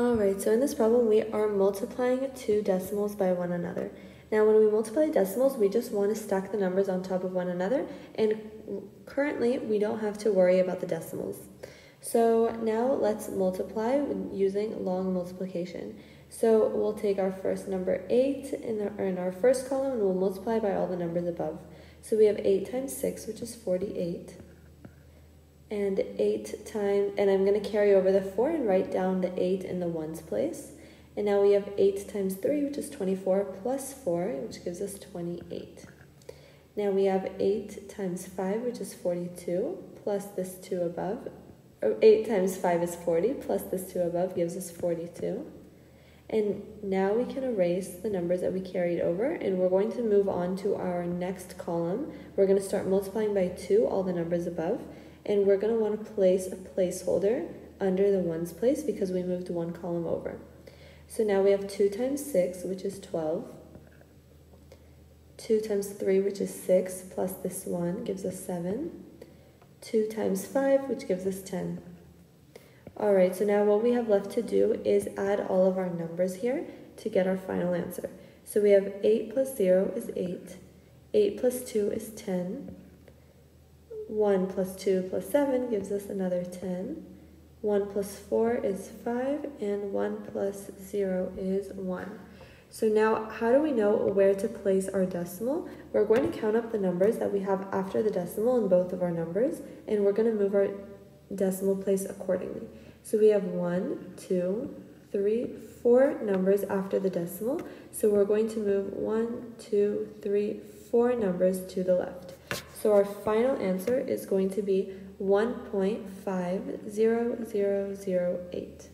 Alright, so in this problem we are multiplying two decimals by one another. Now when we multiply decimals, we just want to stack the numbers on top of one another, and currently we don't have to worry about the decimals. So now let's multiply using long multiplication. So we'll take our first number 8 in, the, in our first column and we'll multiply by all the numbers above. So we have 8 times 6, which is 48 and 8 times, and I'm going to carry over the 4 and write down the 8 in the ones place. And now we have 8 times 3, which is 24, plus 4, which gives us 28. Now we have 8 times 5, which is 42, plus this 2 above. 8 times 5 is 40, plus this 2 above gives us 42. And now we can erase the numbers that we carried over, and we're going to move on to our next column. We're going to start multiplying by 2 all the numbers above, and we're going to want to place a placeholder under the ones place because we moved one column over. So now we have 2 times 6, which is 12. 2 times 3, which is 6, plus this 1 gives us 7. 2 times 5, which gives us 10. Alright, so now what we have left to do is add all of our numbers here to get our final answer. So we have 8 plus 0 is 8. 8 plus 2 is 10. 1 plus 2 plus 7 gives us another 10. 1 plus 4 is 5, and 1 plus 0 is 1. So now, how do we know where to place our decimal? We're going to count up the numbers that we have after the decimal in both of our numbers, and we're going to move our decimal place accordingly. So we have 1, 2, 3, 4 numbers after the decimal. So we're going to move 1, 2, 3, 4 numbers to the left. So our final answer is going to be 1.50008.